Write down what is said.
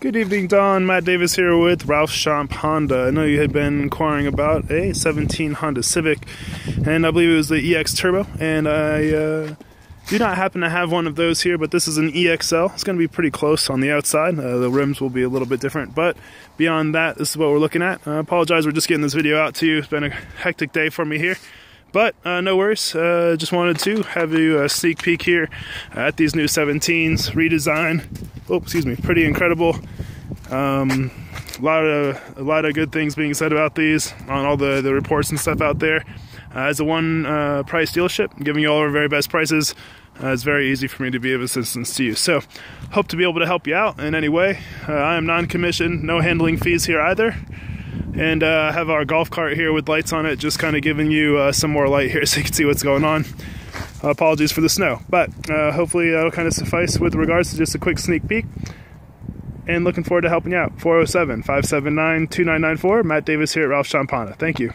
Good evening, Dawn. Matt Davis here with Ralph Schomp Honda. I know you had been inquiring about a 17 Honda Civic, and I believe it was the EX Turbo. And I uh, do not happen to have one of those here, but this is an EXL. It's going to be pretty close on the outside. Uh, the rims will be a little bit different, but beyond that, this is what we're looking at. I apologize, we're just getting this video out to you. It's been a hectic day for me here. But uh, no worries, uh, just wanted to have you a sneak peek here at these new 17s, redesign. Oh, excuse me, pretty incredible. Um, a lot of a lot of good things being said about these on all the, the reports and stuff out there. Uh, as a one uh, price dealership, giving you all our very best prices, uh, it's very easy for me to be of assistance to you. So, hope to be able to help you out in any way. Uh, I am non-commissioned, no handling fees here either and uh, have our golf cart here with lights on it, just kind of giving you uh, some more light here so you can see what's going on. Apologies for the snow, but uh, hopefully that'll kind of suffice with regards to just a quick sneak peek. And looking forward to helping you out. 407 579 2994. Matt Davis here at Ralph Schomp Honda. Thank you.